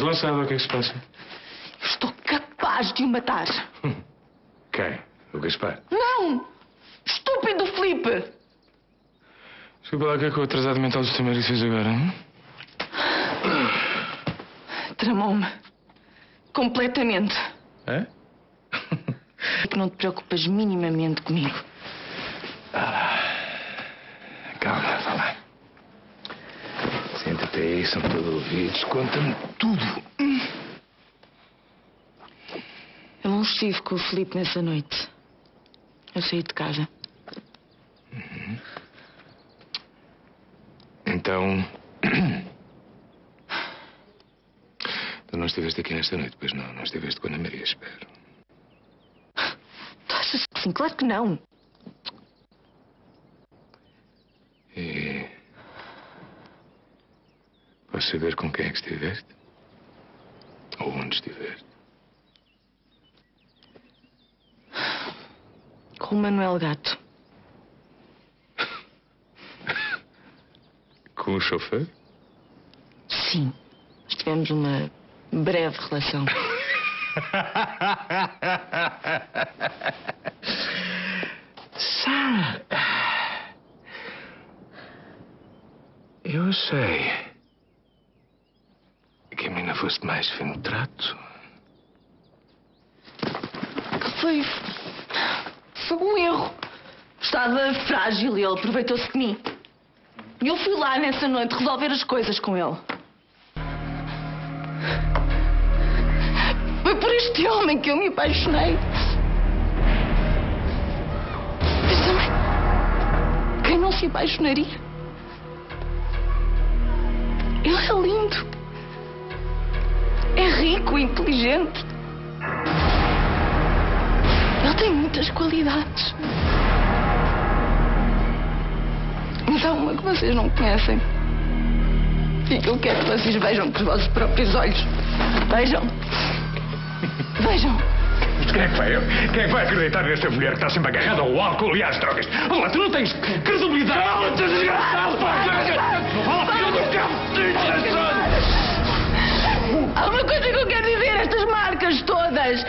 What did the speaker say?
Lá sabe o que é que se passa. Eu estou capaz de o matar. Quem? O Gaspar. Não! Estúpido Felipe! Desculpa lá o que é que o atrasado mental do seu marido fez agora. Hein? Tramou-me. Completamente. É? É que não te preocupas minimamente comigo. Aí, são todos ouvidos. Conta-me tudo. Eu não estive com o Felipe nessa noite. Eu saí de casa. Então. Tu não estiveste aqui nesta noite, pois não? Não estiveste com a Ana Maria, espero. Tu achas que sim? Claro que não. E. Posso saber com quem é que estiveste? Ou onde estiveste? Com o Manuel Gato. Com o chofer? Sim. Tivemos uma breve relação. Sabe? Eu sei. Fosse mais fino trato. Foi. Foi um erro. Estava frágil e ele aproveitou-se de mim. E eu fui lá nessa noite resolver as coisas com ele. Foi por este homem que eu me apaixonei. Mas também. Quem não se apaixonaria? Ele é lindo. Rico, inteligente. Ele tem muitas qualidades. Mas há uma que vocês não conhecem. E que eu quero que vocês vejam com os vossos próprios olhos. Vejam. Vejam. Quem é que vai, quem é que vai acreditar nesta mulher que está sempre agarrada ao álcool e às drogas? Olá, tu não tens credibilidade! Cala-te, desgraçado! Não fala filho do cabo! Há uma coisa que eu quero dizer. Estas marcas todas